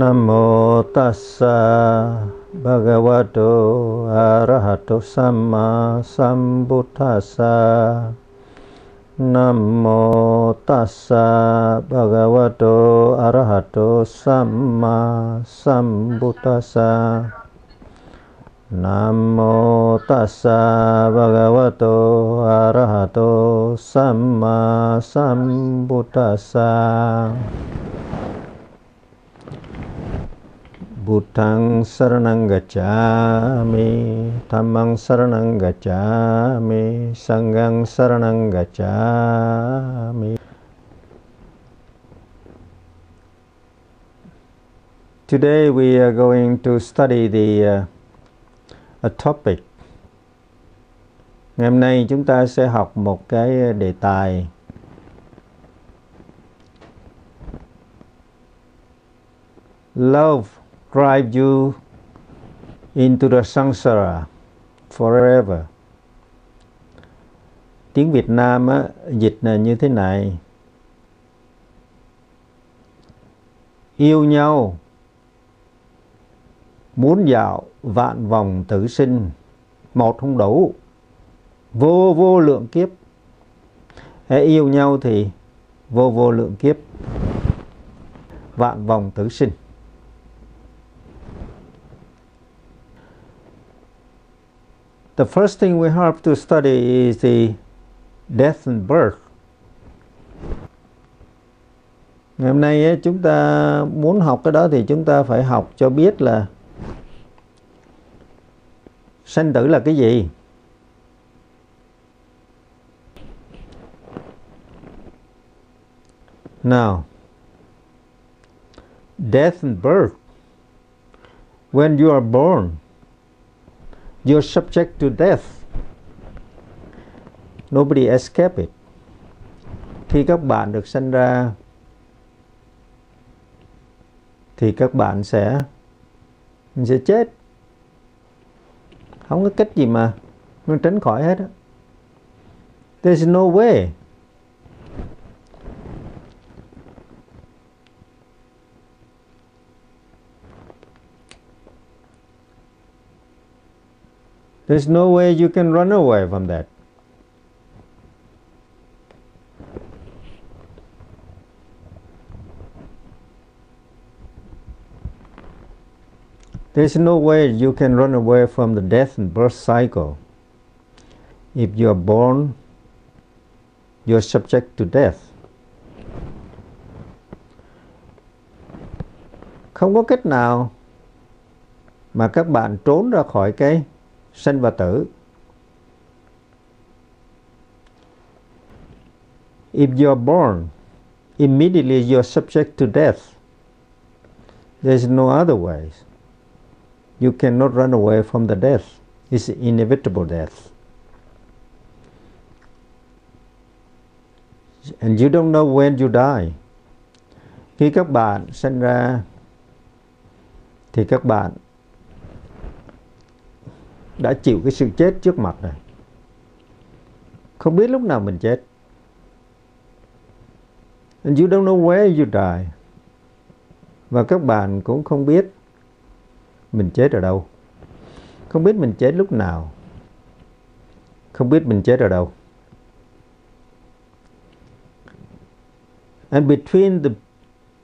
Namo tassa bhagavato arahato sama sambuddhassa. Namo tassa bhagavato arahato sama sambuddhassa. Namo tassa bhagavato arahato sama sambuddhassa. Bhutang saranang gacchami Dhammang saranang gacchami Sanghang saranang gacchami. Today we are going to study the uh, a topic. Ngày hôm nay chúng ta sẽ học một cái đề tài. Love drive you into the samsara forever. Tiếng Việt Nam á, dịch là như thế này. Yêu nhau muốn dạo vạn vòng tử sinh một không đủ vô vô lượng kiếp hãy yêu nhau thì vô vô lượng kiếp vạn vòng tử sinh The first thing we have to study is the death and birth. Ngày hôm nay eh, chúng ta muốn học cái đó thì chúng ta phải học cho biết là sanh tử là cái gì now death and birth when you are born you're subject to death. Nobody escape it. Khi các bạn được sinh ra, thì các bạn sẽ sẽ chết. Không có cách gì mà nó tránh khỏi hết á. There's no way. There's no way you can run away from that. There's no way you can run away from the death and birth cycle. If you are born, you're subject to death. Không có cách nào mà các bạn trốn ra khỏi cái sinh và tử. If you're born, immediately you're subject to death. There's no other ways. You cannot run away from the death. It's inevitable death. And you don't know when you die. Khi các bạn sinh ra thì các bạn đã chịu cái sự chết trước mặt này, Không biết lúc nào mình chết. And you don't know where you die. Và các bạn cũng không biết mình chết ở đâu. Không biết mình chết lúc nào. Không biết mình chết ở đâu. And between the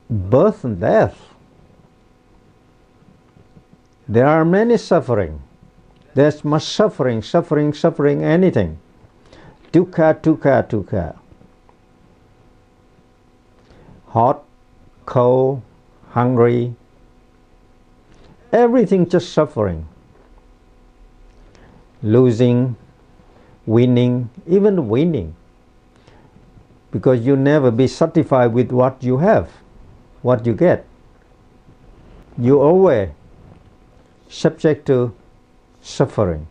birth and death there are many suffering. There's much suffering suffering suffering anything dukkha dukkha dukkha hot cold hungry everything just suffering. Losing, winning, even winning. Because you never be satisfied with what you have, what you get. You always subject to suffering.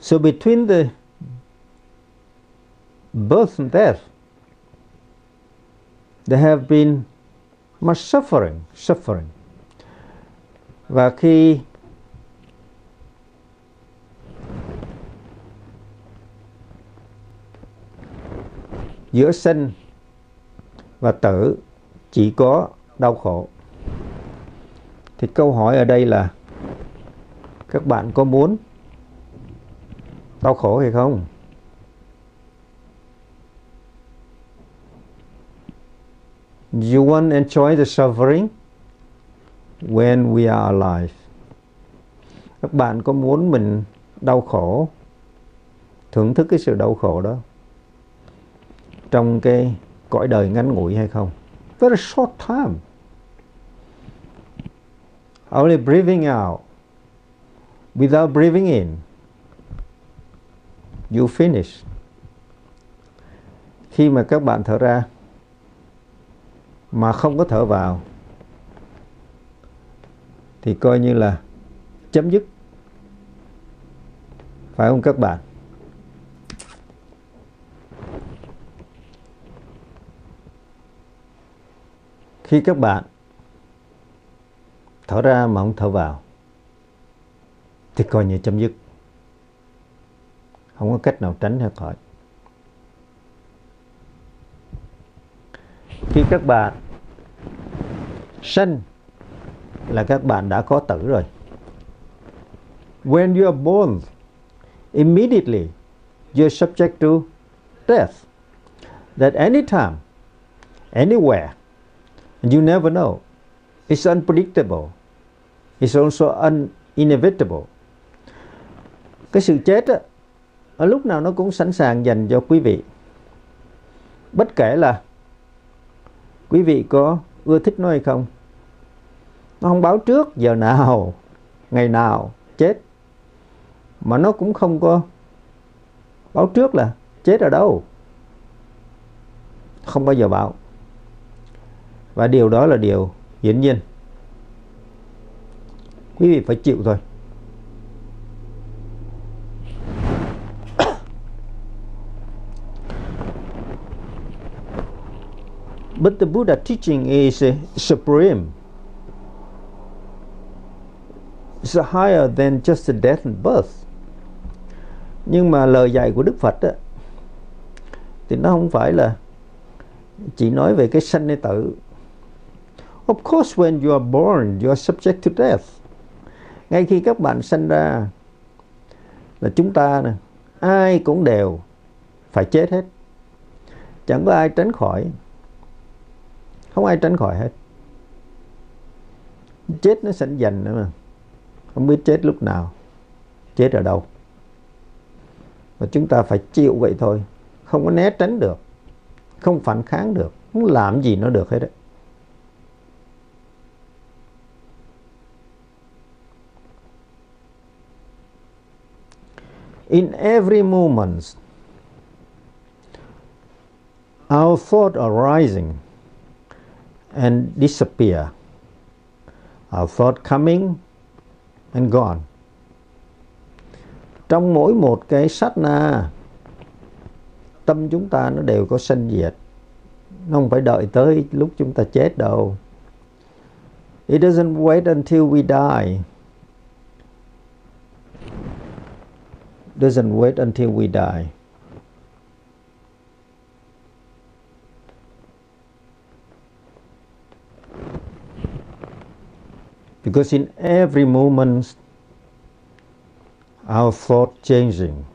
So between the birth and death, there have been much suffering, suffering. Và khi giữa sinh và tử chỉ có đau khổ thì câu hỏi ở đây là các bạn có muốn đau khổ hay không You want to enjoy the suffering when we are alive. Các bạn có muốn mình đau khổ, thưởng thức cái sự đau khổ đó trong cái cõi đời ngắn ngủi hay không? Very short time. Only breathing out without breathing in. You finish. Khi mà các bạn thở ra, mà không có thở vào, thì coi như là chấm dứt phải không các bạn khi các bạn thở ra mà không thở vào. Thì coi như chấm dứt. Không có cách nào tránh ra khỏi. Khi các bạn sinh là các bạn đã có tử rồi. When you are born, immediately you're subject to death. That anytime, anywhere, and you never know it's unpredictable. It's also un inevitable cái sự chết á, ở lúc nào nó cũng sẵn sàng dành cho quý vị. Bất kể là quý vị có ưa thích nó hay không. Nó không báo trước giờ nào ngày nào chết. Mà nó cũng không có báo trước là chết ở đâu. Không bao giờ báo. Và điều đó là điều hiển nhiên quý vị phải chịu thôi But the Buddha teaching is uh, supreme. It's higher than just the death and birth. Nhưng mà lời dạy của Đức Phật á, thì nó không phải là chỉ nói về cái sanh hay tử. Of course when you are born you are subject to death. Ngay khi các bạn sinh ra là chúng ta nè, ai cũng đều phải chết hết. Chẳng có ai tránh khỏi. Không ai tránh khỏi hết. Chết nó sẵn dành nữa mà. Không biết chết lúc nào. Chết ở đâu. Và chúng ta phải chịu vậy thôi. Không có né tránh được. Không phản kháng được. Không làm gì nó được hết đấy in every moment our thoughts are rising and disappear. Our thought coming and gone. Trong mỗi một cái sát na, tâm chúng ta nó đều có sanh diệt. Nó không phải đợi tới lúc chúng ta chết đâu. It doesn't wait until we die. Doesn't wait until we die. Because in every moment, our thought changing,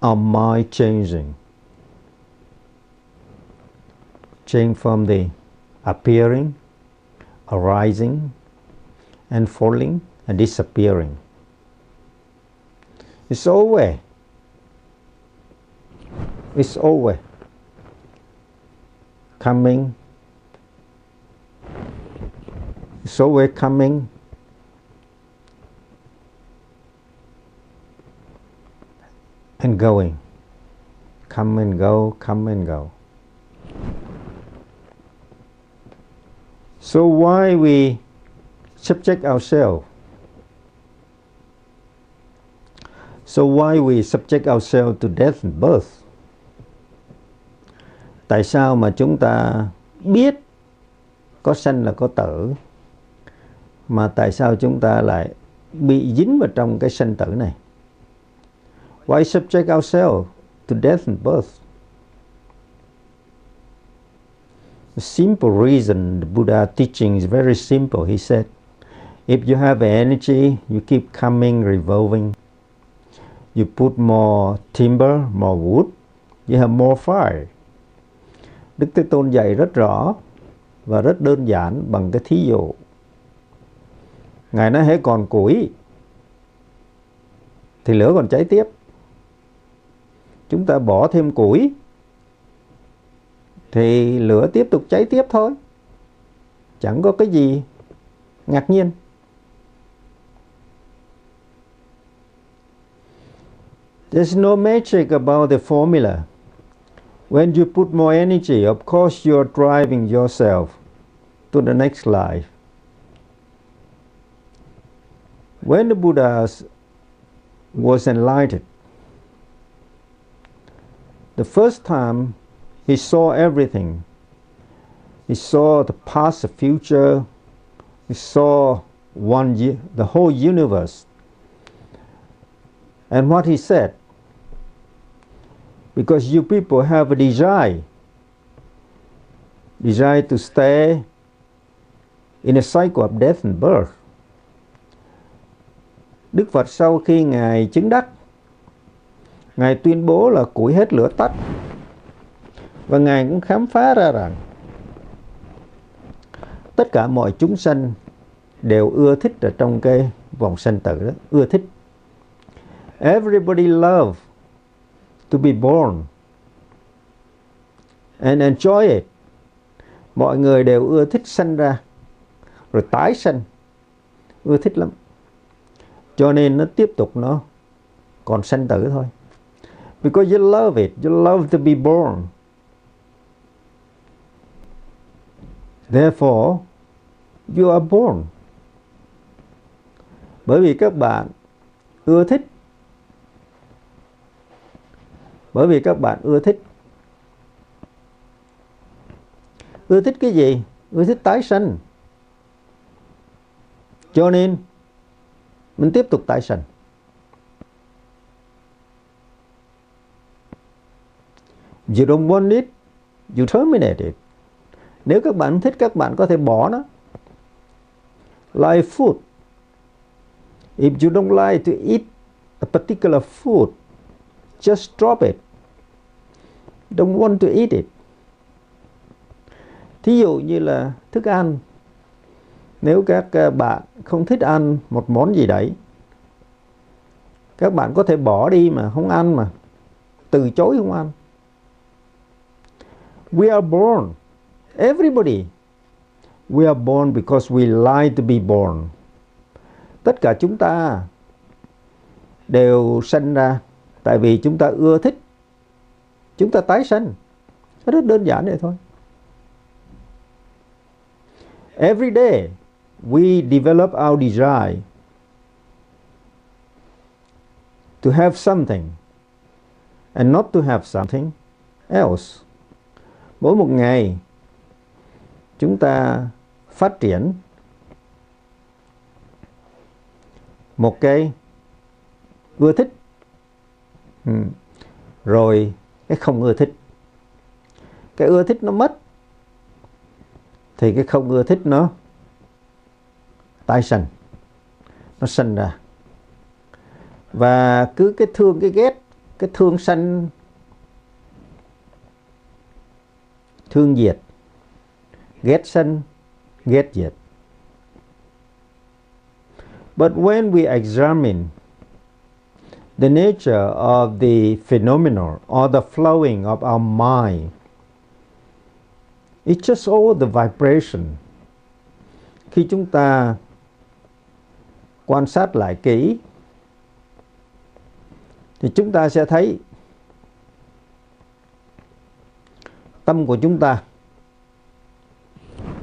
our mind changing, change from the appearing, arising, and falling and disappearing. It's always, it's always coming So we're coming and going. Come and go, come and go. So why we subject ourselves? So why we subject ourselves to death and birth? Tại sao mà chúng ta biết có sanh là có tử mà tại sao chúng ta lại bị dính vào trong cái sanh tử này why subject ourselves to death and birth The simple reason the Buddha teaching is very simple. He said, if you have energy, you keep coming, revolving. You put more timber, more wood, you have more fire. Đức Thế Tôn dạy rất rõ và rất đơn giản bằng cái thí dụ. Ngài nói hãy còn củi thì lửa còn cháy tiếp. Chúng ta bỏ thêm củi thì lửa tiếp tục cháy tiếp thôi. Chẳng có cái gì ngạc nhiên. There's no magic about the formula. When you put more energy, of course you're driving yourself to the next life. When the Buddha was enlightened, the first time he saw everything. He saw the past, the future. He saw one, the whole universe. And what he said, because you people have a desire, desire to stay in a cycle of death and birth. Đức Phật sau khi Ngài chứng đắc, Ngài tuyên bố là củi hết lửa tắt. Và Ngài cũng khám phá ra rằng tất cả mọi chúng sanh đều ưa thích ở trong cái vòng sanh tử đó, ưa thích. Everybody love to be born and enjoy it. Mọi người đều ưa thích sanh ra rồi tái sanh. Ưa thích lắm. Cho nên nó tiếp tục nó còn sanh tử thôi. Because you love it, you love to be born. Therefore, you are born. Bởi vì các bạn ưa thích. Bởi vì các bạn ưa thích. Ưa thích cái gì? Ưa thích tái sanh. Cho nên mình tiếp tục tái sanh. You don't want it, you terminate it. Nếu các bạn thích các bạn có thể bỏ nó. Like food. If you don't like to eat a particular food, just drop it. Don't want to eat it. Thí dụ như là thức ăn. Nếu các ờ, bạn không thích ăn một món gì đấy, các bạn có thể bỏ đi mà không ăn mà. Từ chối không ăn. We are born Everybody. We are born because we like to be born. Tất cả chúng ta đều sinh ra tại vì chúng ta ưa thích. Chúng ta tái sanh. Nó rất đơn giản vậy thôi. Every day, we develop our desire to have something and not to have something else. Mỗi một ngày, chúng ta phát triển một cái ưa thích ừ. rồi, cái không ưa thích cái ưa thích nó mất, thì cái không ưa thích nó tái sanh nó sanh ra và cứ cái thương, cái ghét, cái thương sanh, thương diệt, ghét sanh, ghét diệt. But when we examine the nature of the phenomenon or the flowing of our mind, it's just all the vibration. Khi chúng ta quan sát lại kỹ thì chúng ta sẽ thấy tâm của chúng ta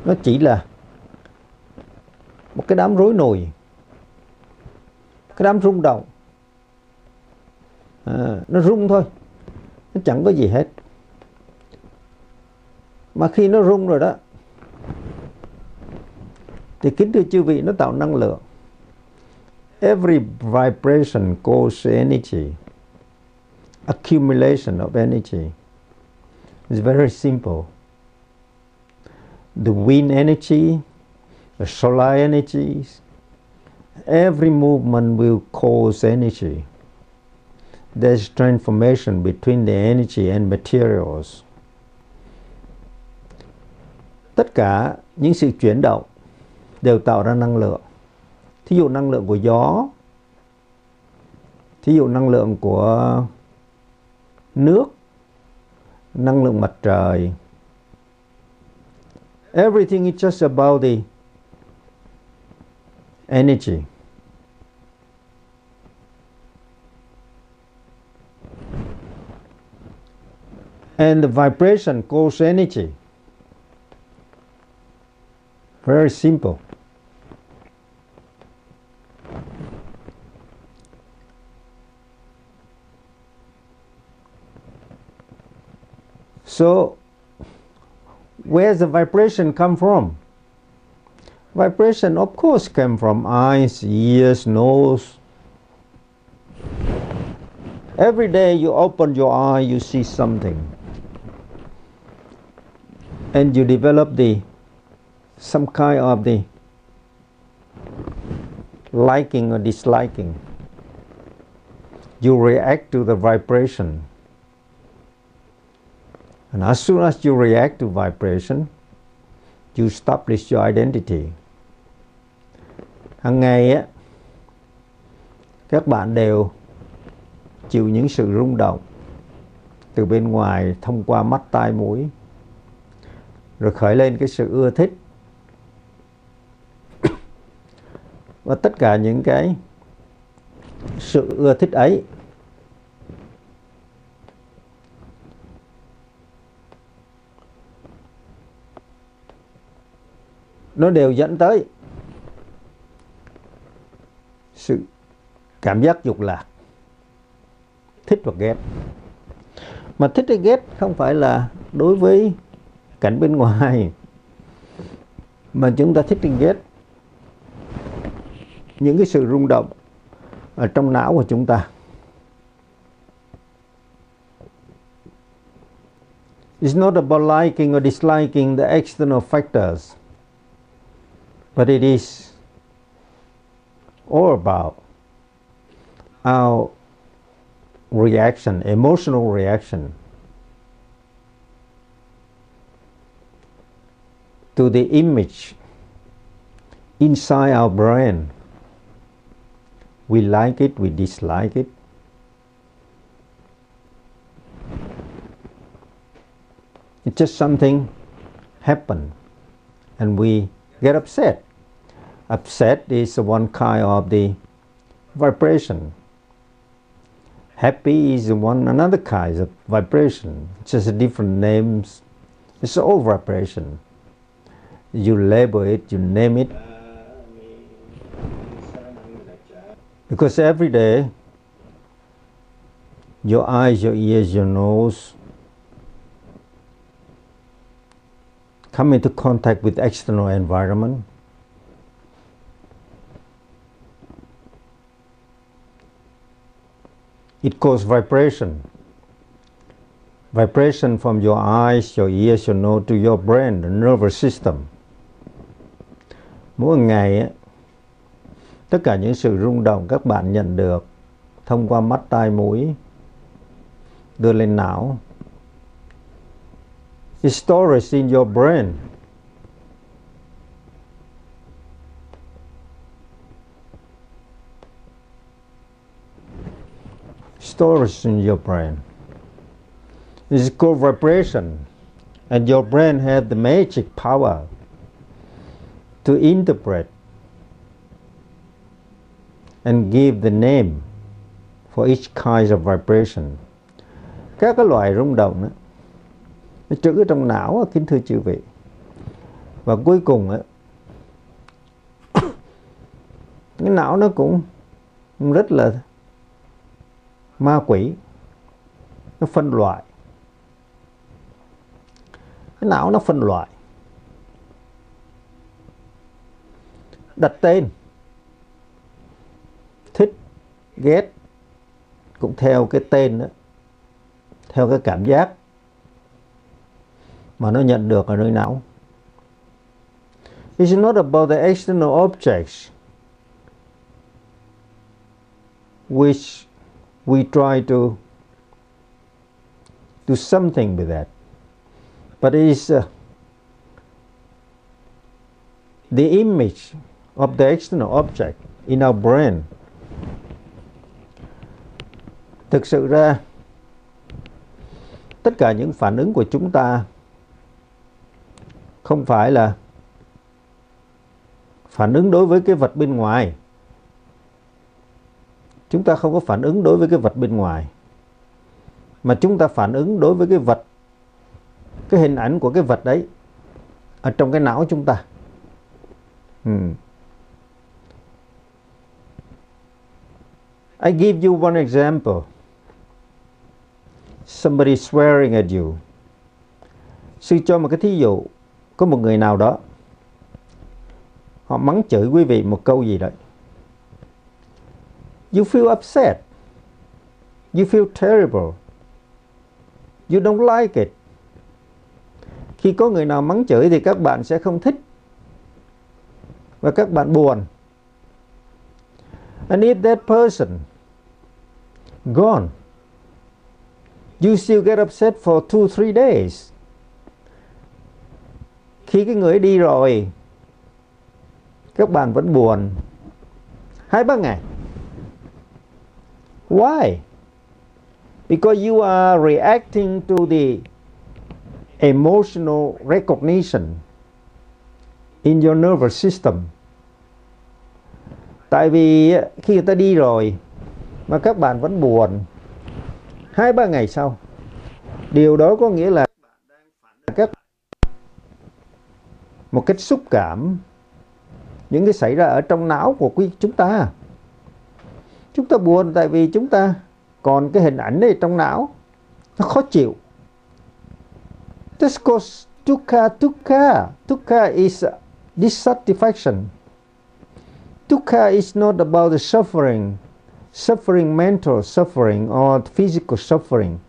nó chỉ là một cái đám rối nồi cái đám rung động à, nó rung thôi. Nó chẳng có gì hết. Mà khi nó rung rồi đó thì kính thưa chư vị nó tạo năng lượng. Every vibration causes energy. Accumulation of energy. Is very simple. The wind energy, the solar energies. Every movement will cause energy. There's transformation between the energy and materials. Tất cả những sự chuyển động đều tạo ra năng lượng. Thí dụ năng lượng của gió, thí dụ năng lượng của nước, năng lượng mặt trời. Everything is just about the energy. And the vibration causes energy. Very simple. So, where the vibration come from? Vibration, of course, came from eyes, ears, nose. Every day you open your eye, you see something, and you develop the some kind of the liking or disliking. You react to the vibration. And as soon as you react to vibration, you establish your identity. hàng ngày á, các bạn đều chịu những sự rung động từ bên ngoài thông qua mắt tai mũi rồi khởi lên cái sự ưa thích. Và tất cả những cái sự ưa thích ấy nó đều dẫn tới sự cảm giác dục lạc, thích và ghét. Mà thích hay ghét không phải là đối với cảnh bên ngoài. Mà chúng ta thích ghét. Những cái sự rung động ở trong não của chúng ta. It's not about liking or disliking the external factors, but it is all about our reaction, emotional reaction. To the image inside our brain. We like it, we dislike it. It's just something happen and we get upset. Upset is one kind of the vibration. Happy is one another kind of vibration, just different names. It's all vibration. You label it, you name it. Because every day, your eyes, your ears, your nose come into contact with external environment. It causes vibration. Vibration from your eyes, your ears, your nose to your brain, the nervous system. Mỗi ngày ấy, tất cả những sự rung động các bạn nhận được thông qua mắt tai mũi đưa lên não is stores in your brain. Stores in your brain. It's called vibration, and your brain has the magic power to interpret and give the name for each kind of vibration. Các cái loại rung động đó, nó trữ ở trong não kính thưa chư vị. Và cuối cùng á cái não nó cũng rất là ma quỷ nó phân loại. Cái não nó phân loại. Đặt tên thích ghét cũng theo cái tên đó theo cái cảm giác mà nó nhận được ở nơi não It's not about the external objects which we try to do something with that. But it is uh, the image of the external object in our brain. Thực sự ra, tất cả những phản ứng của chúng ta không phải là phản ứng đối với cái vật bên ngoài chúng ta không có phản ứng đối với cái vật bên ngoài mà chúng ta phản ứng đối với cái vật cái hình ảnh của cái vật đấy ở trong cái não chúng ta hmm. I give you one example. Somebody swearing at you. Sư cho một cái thí dụ có một người nào đó. Họ mắng chửi quý vị một câu gì đấy. You feel upset. You feel terrible. You don't like it. Khi có người nào mắng chửi thì các bạn sẽ không thích. Và các bạn buồn. And if that person gone. You still get upset for two, three days. Khi cái người đi rồi, các bạn vẫn buồn. Hai ba ngày why? Because you are reacting to the emotional recognition in your nervous system. Tại vì eh, khi người ta đi rồi mà các bạn vẫn buồn. Hai, ba ngày sau. Điều đó có nghĩa là các một cách xúc cảm. Những cái xảy ra ở trong não của quý chúng ta. Chúng ta buồn tại vì chúng ta còn cái hình ảnh này trong não. Nó khó chịu. This cause dukkha dukkha. Dukkha is dissatisfaction. Dukkha is not about the suffering suffering mental suffering or physical suffering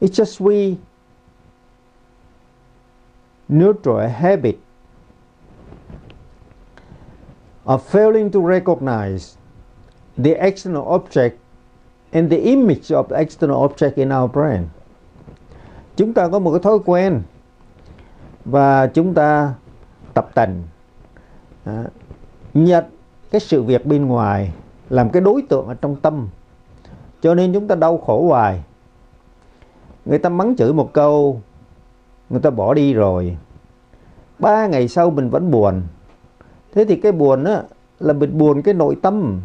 it's just we neutral a habit of failing to recognize the external object and the image of the external object in our brain. Chúng ta có một cái thói quen và chúng ta tập tành à, nhận cái sự việc bên ngoài làm cái đối tượng ở trong tâm. Cho nên chúng ta đau khổ hoài. Người ta mắng chửi một câu, người ta bỏ đi rồi. Ba ngày sau mình vẫn buồn. Thế thì cái buồn á, là mình buồn cái nội tâm,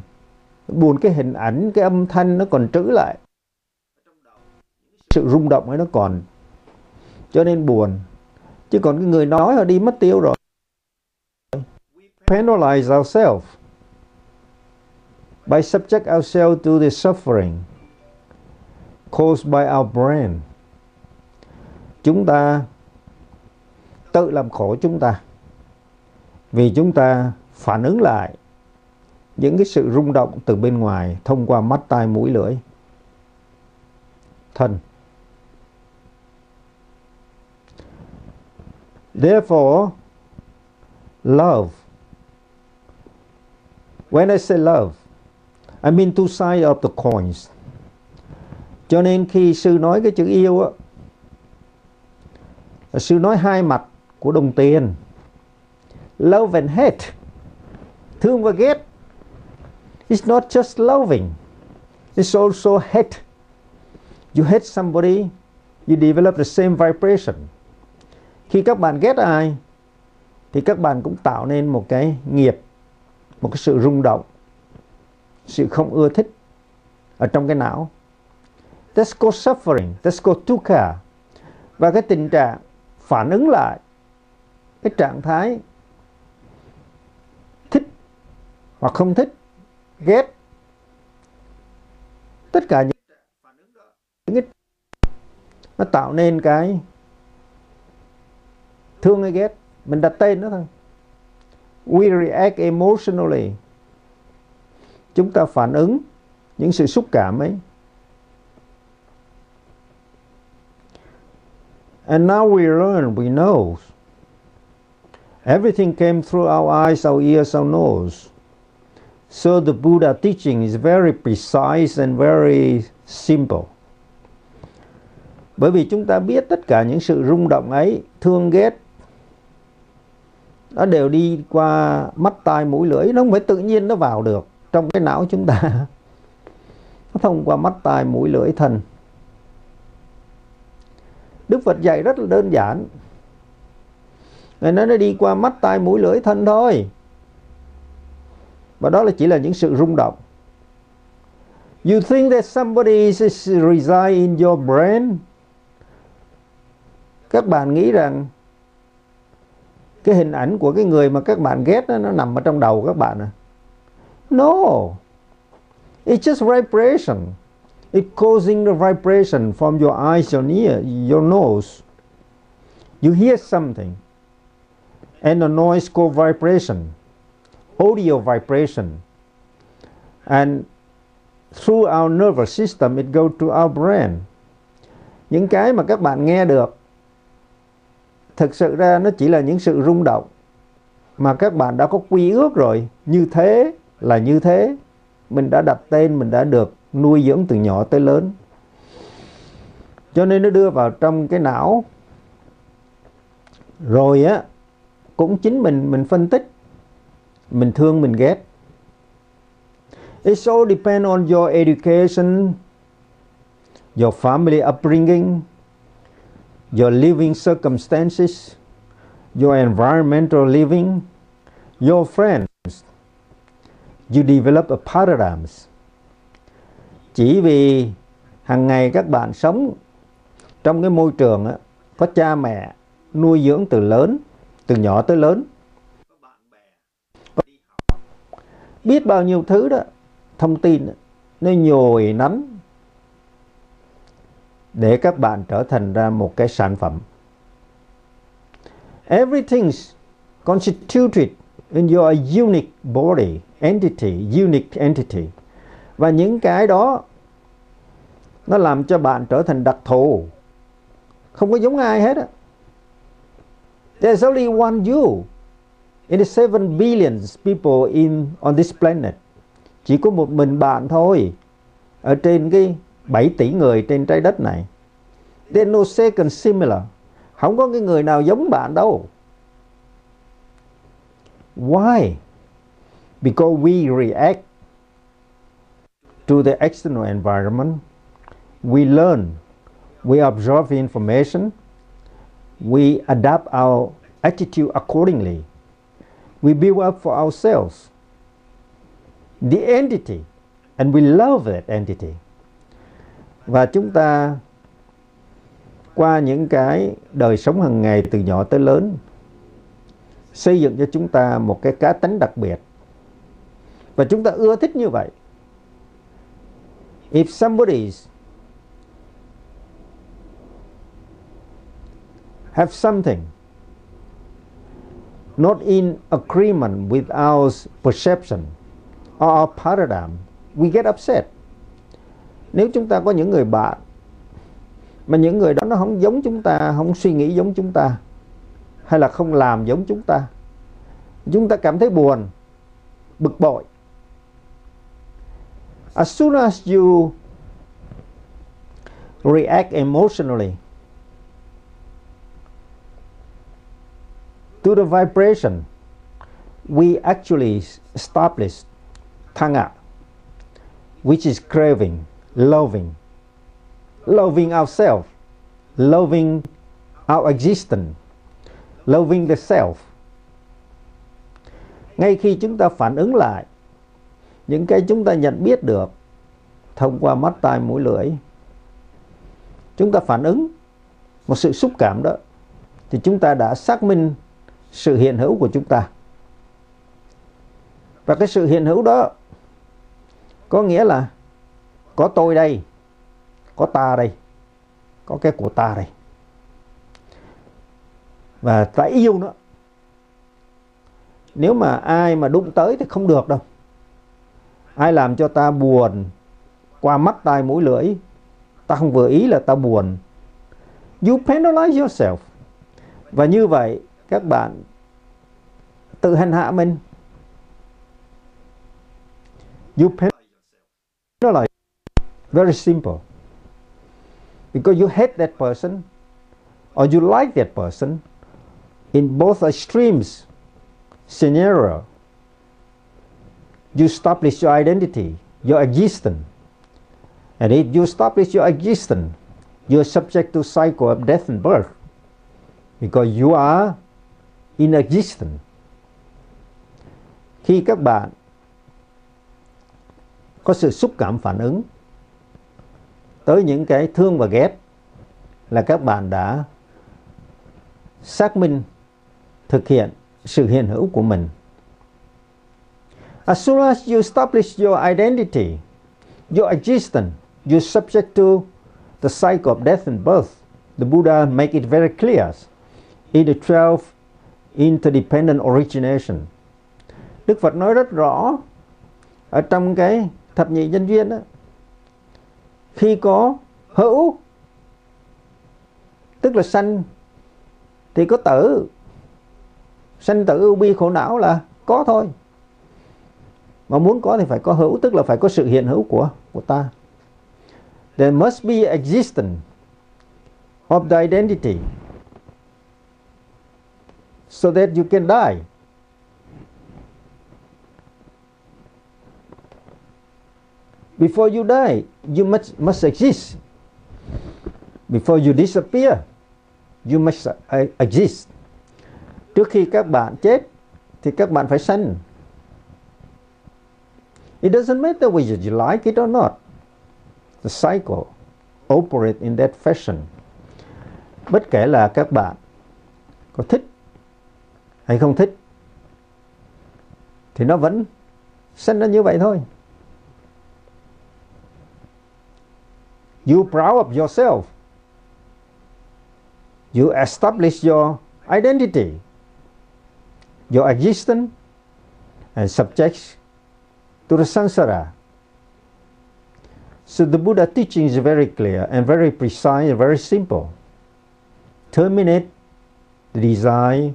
buồn cái hình ảnh, cái âm thanh nó còn trữ lại. Sự rung động ấy nó còn. Cho nên buồn. Chứ còn cái người nói họ đi mất tiêu rồi. Penalize ourselves by subject ourselves to the suffering caused by our brain, chúng ta tự làm khổ chúng ta. Vì chúng ta phản ứng lại những cái sự rung động từ bên ngoài thông qua mắt, tai, mũi, lưỡi. Thân. Therefore, love. When i say love i mean, two sides of the coins. Cho nên khi sư nói cái chữ yêu á, sư nói hai mặt của đồng tiền, love and hate, thương và ghét. It's not just loving, it's also hate. You hate somebody, you develop the same vibration. Khi các bạn ghét ai, thì các bạn cũng tạo nên một cái nghiệp, một cái sự rung động sự không ưa thích ở trong cái não. That's called suffering, that's called dukkha. Và cái tình trạng phản ứng lại, cái trạng thái thích hoặc không thích, ghét, tất cả những những cái nó tạo nên cái thương hay ghét. Mình đặt tên nó thôi. We react emotionally chúng ta phản ứng những sự xúc cảm ấy and now we learn we know Everything came through our eyes, our ears, our nose. So the Buddha teaching is very precise and very simple. Bởi vì chúng ta biết tất cả những sự rung động ấy, thương ghét, nó đều đi qua mắt tai mũi lưỡi, nó không phải tự nhiên nó vào được trong cái não chúng ta. Nó thông qua mắt tai mũi lưỡi thân. Đức Phật dạy rất là đơn giản. Ngài nói nó đi qua mắt tai mũi lưỡi thân thôi. Và đó là chỉ là những sự rung động. You think that somebody is reside in your brain? Các bạn nghĩ rằng cái hình ảnh của cái người mà các bạn ghét đó, nó nằm ở trong đầu các bạn à? No. It's just vibration. It causing the vibration from your eyes, your ear, your nose. You hear something and the noise called vibration, audio vibration. And through our nervous system it go to our brain. Những cái mà các bạn nghe được thực sự ra nó chỉ là những sự rung động mà các bạn đã có quy ước rồi, như thế là như thế. Mình đã đặt tên, mình đã được nuôi dưỡng từ nhỏ tới lớn. Cho nên nó đưa vào trong cái não. Rồi á cũng chính mình mình phân tích mình thương mình ghét It all depend on your education, your family upbringing, your living circumstances, your environmental living, your friend You develop a paradigms. Chỉ vì hàng ngày các bạn sống trong cái môi trường á, có cha mẹ nuôi dưỡng từ lớn từ nhỏ tới lớn. Biết bao nhiêu thứ đó thông tin đó, nó nhồi nắn để các bạn trở thành ra một cái sản phẩm. Everything's constituted in your unique body entity, unique entity và những cái đó nó làm cho bạn trở thành đặc thù không có giống ai hết á There's only one you in the seven billions people in, on this planet. Chỉ có một mình bạn thôi ở trên cái 7 tỷ người trên trái đất này. There's no second similar. Không có cái người nào giống bạn đâu. Why? Because we react to the external environment. We learn. We absorb information we adapt our attitude accordingly. We build up for ourselves the entity, and we love that entity. Và chúng ta, qua những cái đời sống hàng ngày từ nhỏ tới lớn, xây dựng cho chúng ta một cái cá tính đặc biệt. Và chúng ta ưa thích như vậy. If somebody have something not in agreement with our perception or our paradigm, we get upset. Nếu chúng ta có những người bạn mà những người đó nó không giống chúng ta, không suy nghĩ giống chúng ta hay là không làm giống chúng ta, chúng ta cảm thấy buồn, bực bội. As soon as you react emotionally to the vibration, we actually establish tanga, which is craving, loving, loving ourselves, loving our existence, loving the self. Ngay khi chúng ta phản ứng lại những cái chúng ta nhận biết được thông qua mắt tai mũi lưỡi, chúng ta phản ứng một sự xúc cảm đó thì chúng ta đã xác minh sự hiện hữu của chúng ta. Và cái sự hiện hữu đó có nghĩa là có tôi đây có ta đây có cái của ta đây. Và phải yêu nó. Nếu mà ai mà đụng tới thì không được đâu ai làm cho ta buồn. Qua mắt tai mũi lưỡi, ta không vừa ý là ta buồn. You penalize yourself. Và như vậy, các bạn tự hành hạ mình. You penalize very simple. Because you hate that person, or you like that person, in both extremes, scenario you establish your identity, your existence and if you establish your existence, you are subject to cycle of death and birth, because you are in existence khi các bạn có sự xúc cảm phản ứng tới những cái thương và ghét là các bạn đã xác minh thực hiện sự hiện hữu của mình. As soon as you establish your identity, your existence, you're subject to the cycle of death and birth. The Buddha make it very clear in the 12 interdependent origination. Đức Phật nói rất rõ ở trong cái thập nhị nhân duyên đó khi có hữu tức là sanh thì có tử sanh tử ưu bi khổ não là có thôi mà muốn có thì phải có hữu tức là phải có sự hiện hữu của của ta there must be existence of the identity so that you can die Before you die, you must, must exist. Before you disappear, you must uh, exist. Trước khi các bạn chết, thì các bạn phải sanh. It doesn't matter whether you like it or not. The cycle operate in that fashion. Bất kể là các bạn có thích hay không thích, thì nó vẫn sinh ra như vậy thôi. You proud of yourself. You establish your identity, your existence, and subject to the samsara. So the Buddha teaching is very clear and very precise and very simple. Terminate the desire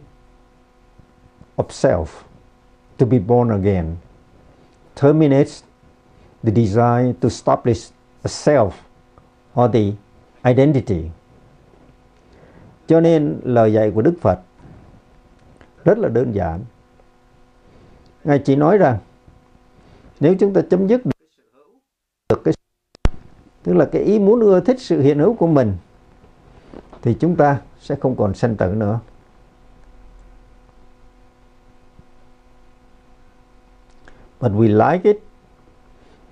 of self to be born again. Terminates the desire to establish a self or the identity. Cho nên lời dạy của Đức Phật rất là đơn giản. Ngài chỉ nói rằng nếu chúng ta chấm dứt được cái tức là cái ý muốn ưa thích sự hiện hữu của mình, thì chúng ta sẽ không còn sanh tử nữa. But we like it.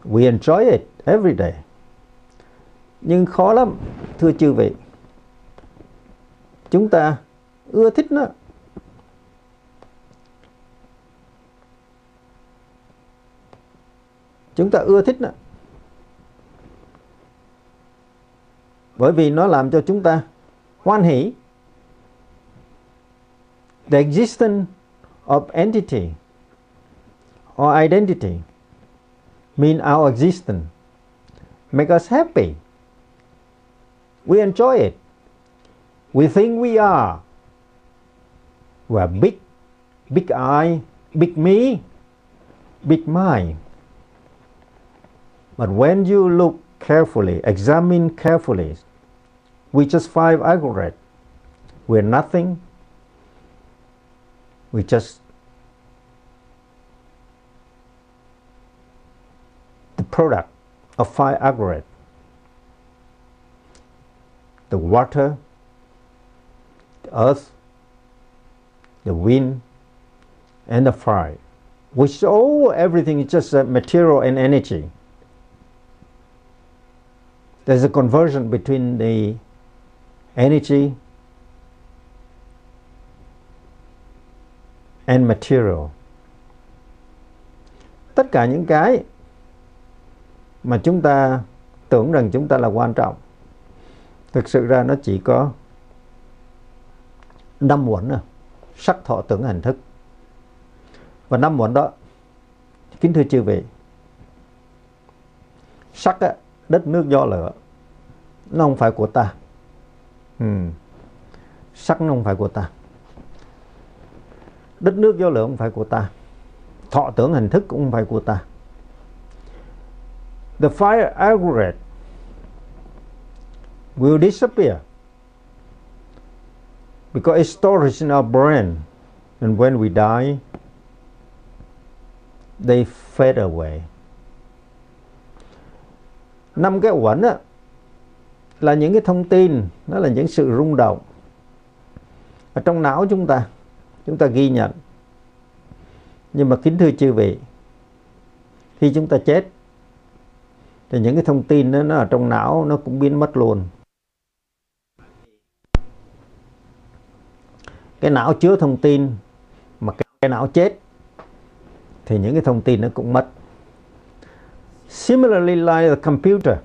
We enjoy it every day nhưng khó lắm, thưa chư vị chúng ta ưa thích nó chúng ta ưa thích nó bởi vì nó làm cho chúng ta hoan hỷ the existence of entity or identity mean our existence make us happy We enjoy it. We think we are. We're big, big I, big me, big mind. But when you look carefully, examine carefully, we just five aggregate. We're nothing. We just the product of five aggregate. the water, the earth, the wind, and the fire, which all everything is just material and energy. There's a conversion between the energy and material. Tất cả những cái mà chúng ta tưởng rằng chúng ta là quan trọng thực sự ra nó chỉ có năm muộn à, sắc thọ tưởng hành thức và năm muộn đó kính thưa chư vị sắc á, đất nước do lửa. Nó không phải của ta. Ừ. sắc nó không phải của ta. Đất nước do lửa không phải của ta. Thọ tưởng hình thức cũng không phải của ta. The fire aggregate will disappear because it's storage in our brain, and when we die, they fade away năm cái uẩn á là những cái thông tin nó là những sự rung động. Ở trong não chúng ta chúng ta ghi nhận. Nhưng mà kính thưa chư vị khi chúng ta chết thì những cái thông tin đó nó ở trong não nó cũng biến mất luôn. Cái não chứa thông tin mà cái, cái não chết thì những cái thông tin nó cũng mất similarly like the computer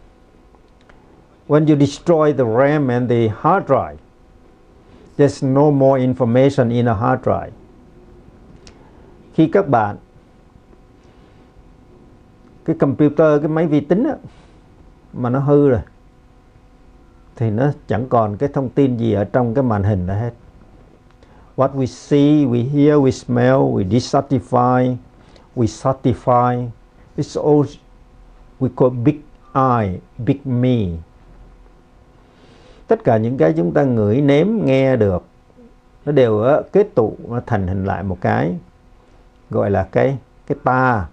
when you destroy the RAM and the hard drive there's no more information in a hard drive. Khi các bạn cái computer cái máy vi tính á, mà nó hư rồi thì nó chẳng còn cái thông tin gì ở trong cái màn hình đó hết. What we see we hear we smell we dissatisfy we satisfy it's all we call big I big me. Tất cả những cái chúng ta ngửi nếm nghe được nó đều kết tụ nó thành hình lại một cái gọi là cái cái ta.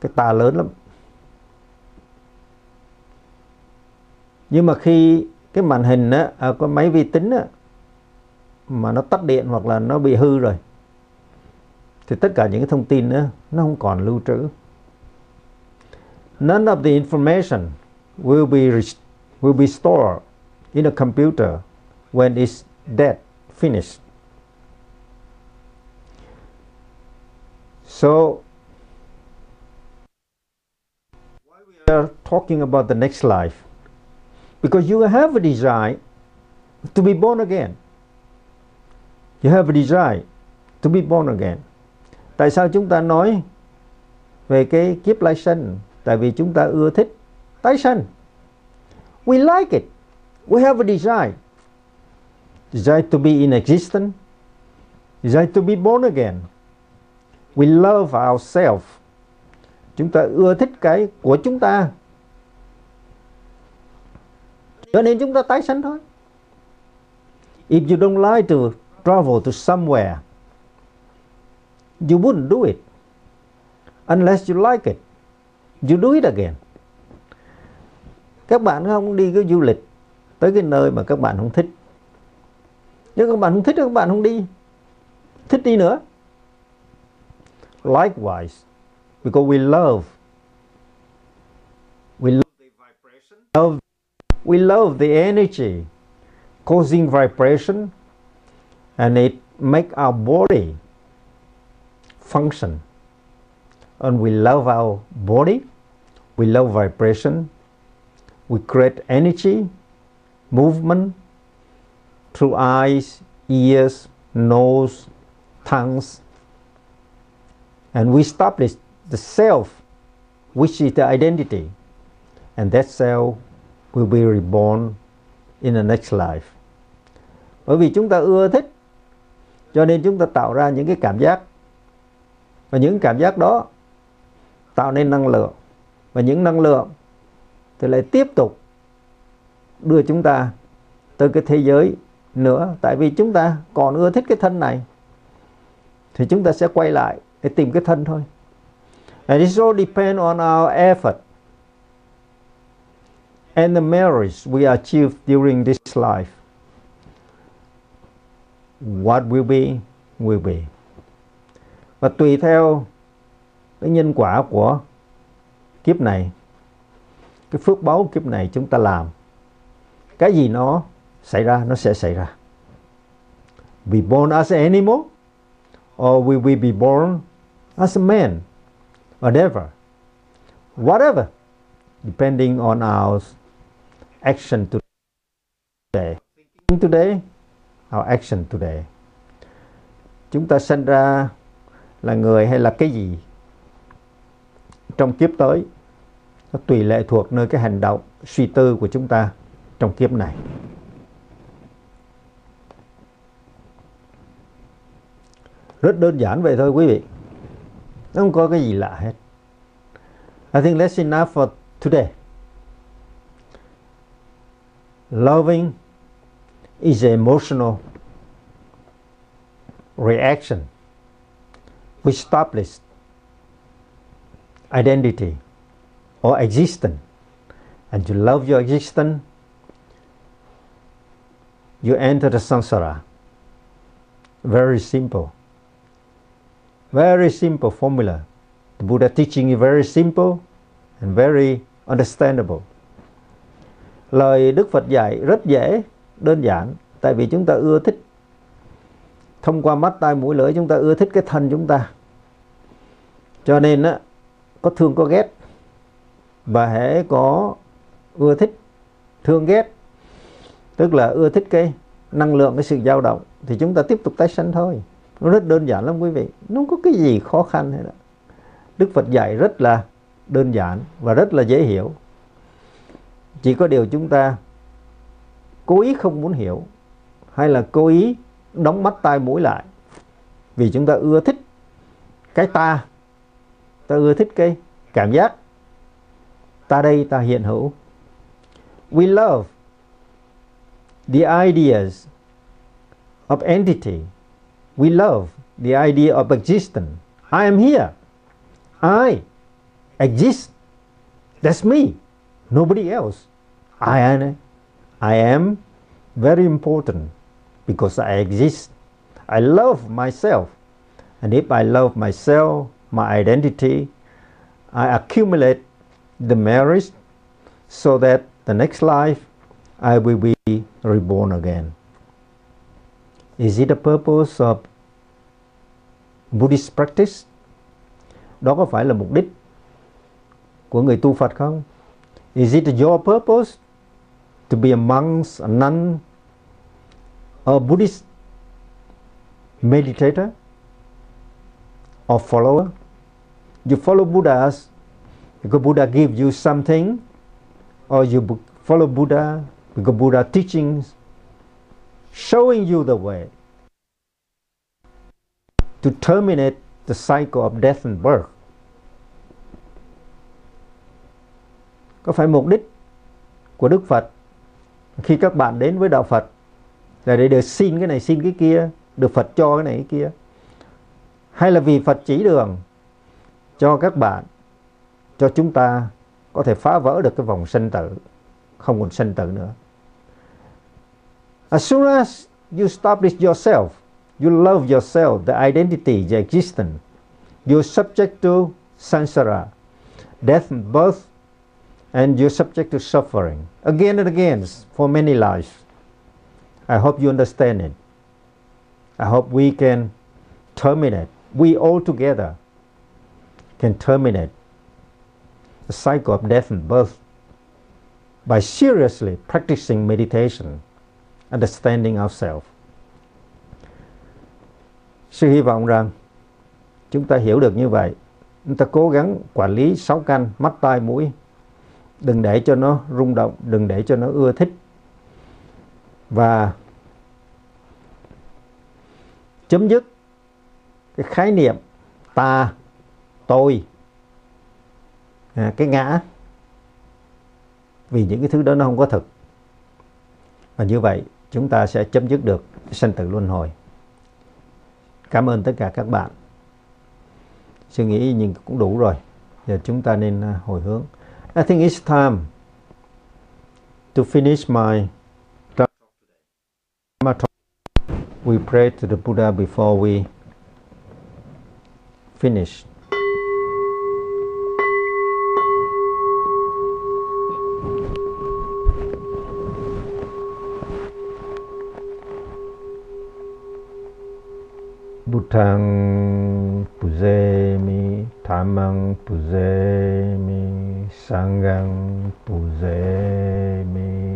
Cái ta lớn lắm. Nhưng mà khi cái màn hình á à, có máy vi tính á mà nó tắt điện hoặc là nó bị hư rồi thì tất cả những cái thông tin đó, nó không còn lưu trữ. None of the information will be will be stored in a computer when it's dead finished. So why we are talking about the next life? Because you have a desire to be born again. You have a desire to be born again. Tại sao chúng ta nói về cái kiếp lai sanh tại vì chúng ta ưa thích tái sanh we like it. We have a desire. Desire to be in existence desire to be born again. We love ourselves. Chúng ta ưa thích cái của chúng ta. Cho nên chúng ta tái sanh thôi. If you don't like to travel to somewhere, you wouldn't do it. Unless you like it. You do it again. Các bạn không đi cái du lịch tới cái nơi mà các bạn không thích. Nếu các bạn không thích các bạn không đi. Thích đi nữa. Likewise, because we love we love the vibration. Love, we love the energy causing vibration and it make our body function. And we love our body, we love vibration, we create energy, movement through eyes, ears, nose, tongues, and we establish the self, which is the identity, and that self will be reborn in the next life. Bởi vì chúng ta ưa thích, cho nên chúng ta tạo ra những cái cảm giác. Và những cảm giác đó tạo nên năng lượng và những năng lượng thì lại tiếp tục đưa chúng ta tới cái thế giới nữa. Tại vì chúng ta còn ưa thích cái thân này thì chúng ta sẽ quay lại để tìm cái thân thôi. And it all depend on our effort and the merits we achieve during this life. What will be will be. Và tùy theo cái nhân quả của kiếp này, cái phước báo kiếp này chúng ta làm, cái gì nó xảy ra, nó sẽ xảy ra. We born as an animal, or we will be born as a man, whatever. Whatever, depending on our action today. Today, our action today. Chúng ta sinh ra là người hay là cái gì? Trong kiếp tới. Nó tùy lệ thuộc nơi cái hành động, suy tư của chúng ta trong kiếp này. Rất đơn giản vậy thôi quý vị. Nó không có cái gì lạ hết. I think that's enough for today. Loving is an emotional reaction. Which establishes identity or existence. And you love your existence, you enter the samsara. Very simple. Very simple formula. The buddha teaching is very simple and very understandable. Lời đức phật dạy rất dễ, đơn giản, tại vì chúng ta ưa thích. Thông qua mắt tai mũi lưỡi chúng ta ưa thích cái thân chúng ta. Cho nên á có thương có ghét. Và hễ có ưa thích thương ghét, tức là ưa thích cái năng lượng, cái sự dao động, thì chúng ta tiếp tục tái sanh thôi. Nó rất đơn giản lắm quý vị. Nó không có cái gì khó khăn hết đó. Đức Phật dạy rất là đơn giản và rất là dễ hiểu. Chỉ có điều chúng ta cố ý không muốn hiểu, hay là cố ý đóng mắt tai mũi lại, vì chúng ta ưa thích cái ta ta ưa thích cái cảm giác ta đây ta hiện hữu. We love the ideas of entity. We love the idea of existence. I am here. I exist. That's me. Nobody else. I am I am very important because I exist. I love myself. And if I love myself my identity I accumulate the merit so that the next life I will be reborn again. Is it the purpose of Buddhist practice? Đó có phải là mục đích của người tu Phật không? Is it your purpose to be a monk, a nun, a Buddhist meditator or follower? You follow Buddhas because Buddha give you something or you follow Buddha because Buddha teachings showing you the way to terminate the cycle of death and birth. Có phải mục đích của Đức Phật khi các bạn đến với Đạo Phật là để được xin cái này xin cái kia, được Phật cho cái này cái kia. Hay là vì Phật chỉ đường cho các bạn, cho chúng ta có thể phá vỡ được cái vòng sinh tử, không còn sinh tử nữa. As soon as you establish yourself, you love yourself, the identity, the existence, you're subject to samsara, death birth, and you're subject to suffering again and again for many lives. I hope you understand it. I hope we can terminate, we all together can terminate the cycle of death and birth by seriously practicing meditation, understanding ourselves. Sư hy vọng rằng chúng ta hiểu được như vậy. Chúng ta cố gắng quản lý sáu căn mắt tai mũi. Đừng để cho nó rung động, đừng để cho nó ưa thích. Và chấm dứt cái khái niệm ta, tôi, à, cái ngã. Vì những cái thứ đó nó không có thực. Và như vậy chúng ta sẽ chấm dứt được sanh tử luân hồi. Cảm ơn tất cả các bạn. Suy nghĩ nhìn cũng đủ rồi. Giờ chúng ta nên à, hồi hướng. I think it's time to finish my talk. We pray to the Buddha before we finish. 부탕 부제미 담망 부제미 쌍강 부제미